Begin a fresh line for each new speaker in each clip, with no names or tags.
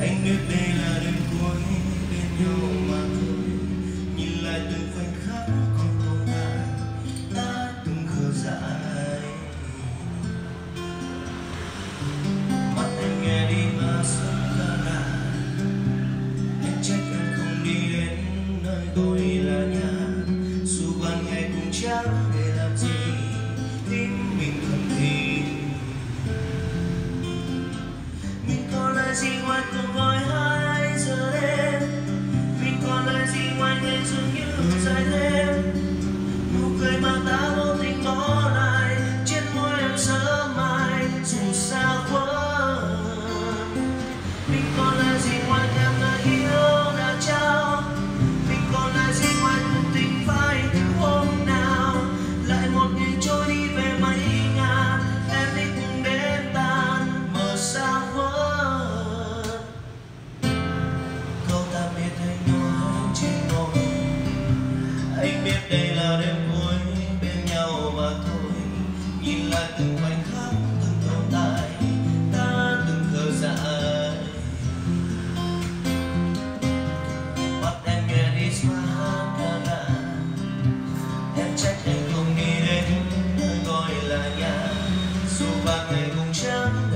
anh biết đây là đêm cuối bên nhau mà thôi. Nhìn lại từng khoảnh khắc còn tồn tại, ta từng khờ dại. Mắt anh nghe đi mà sớm ta đã anh trách anh không đi đến nơi tôi là nhà. Dù ban ngày cũng chắc gì ngoài cuộc gọi hai giờ đêm. Mình còn lại gì ngoài ngày dường như dài thêm thôi. Nhìn lại từng khoảnh khắc, từng tồn tại, ta từng thở dài. Mắt em nghe đi xa cả là em trách anh không đi đến nơi gọi là nhà. Dù ba ngày cùng chẳng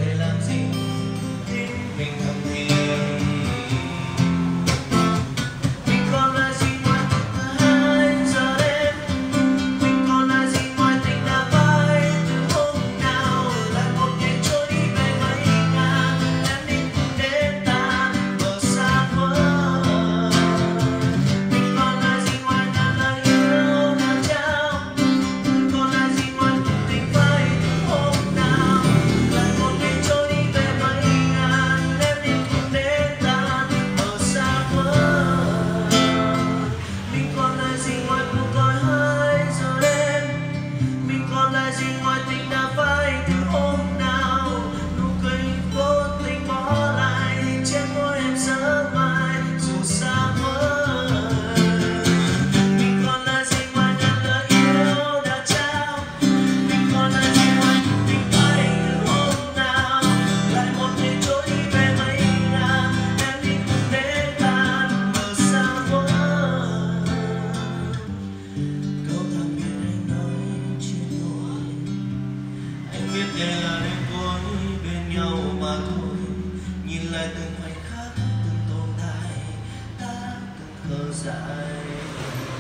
lại từng khoảnh khắc từng tồn tại ta từng thơ dài.